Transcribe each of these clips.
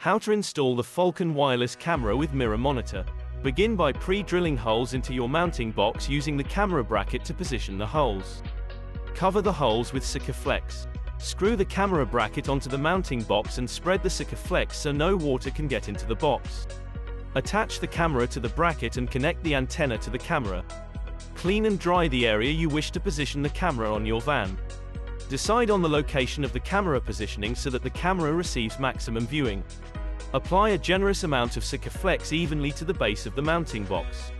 How to install the Falcon wireless camera with mirror monitor. Begin by pre-drilling holes into your mounting box using the camera bracket to position the holes. Cover the holes with Sikaflex. Screw the camera bracket onto the mounting box and spread the Sikaflex so no water can get into the box. Attach the camera to the bracket and connect the antenna to the camera. Clean and dry the area you wish to position the camera on your van. Decide on the location of the camera positioning so that the camera receives maximum viewing. Apply a generous amount of Sikaflex evenly to the base of the mounting box.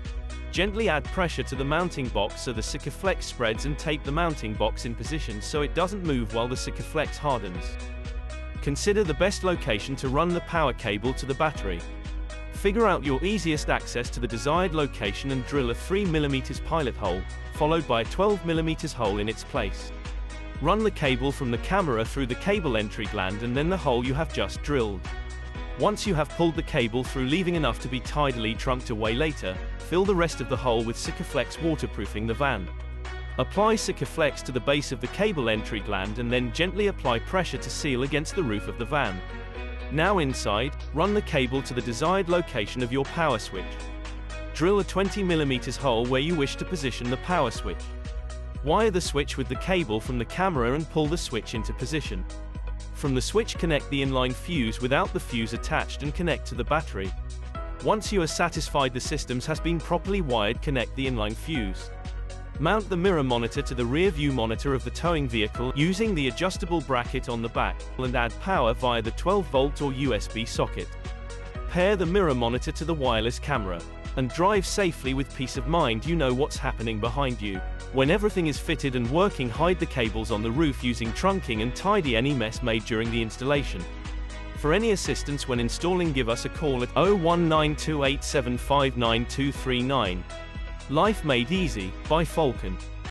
Gently add pressure to the mounting box so the Sikaflex spreads and tape the mounting box in position so it doesn't move while the Sikaflex hardens. Consider the best location to run the power cable to the battery. Figure out your easiest access to the desired location and drill a 3mm pilot hole, followed by a 12mm hole in its place. Run the cable from the camera through the cable entry gland and then the hole you have just drilled. Once you have pulled the cable through leaving enough to be tidily trunked away later, fill the rest of the hole with Sikaflex waterproofing the van. Apply Sikaflex to the base of the cable entry gland and then gently apply pressure to seal against the roof of the van. Now inside, run the cable to the desired location of your power switch. Drill a 20mm hole where you wish to position the power switch. Wire the switch with the cable from the camera and pull the switch into position. From the switch connect the inline fuse without the fuse attached and connect to the battery. Once you are satisfied the systems has been properly wired connect the inline fuse. Mount the mirror monitor to the rear view monitor of the towing vehicle using the adjustable bracket on the back and add power via the 12 volt or USB socket. Pair the mirror monitor to the wireless camera and drive safely with peace of mind you know what's happening behind you. When everything is fitted and working hide the cables on the roof using trunking and tidy any mess made during the installation. For any assistance when installing give us a call at 0192875939. Life Made Easy, by Falcon.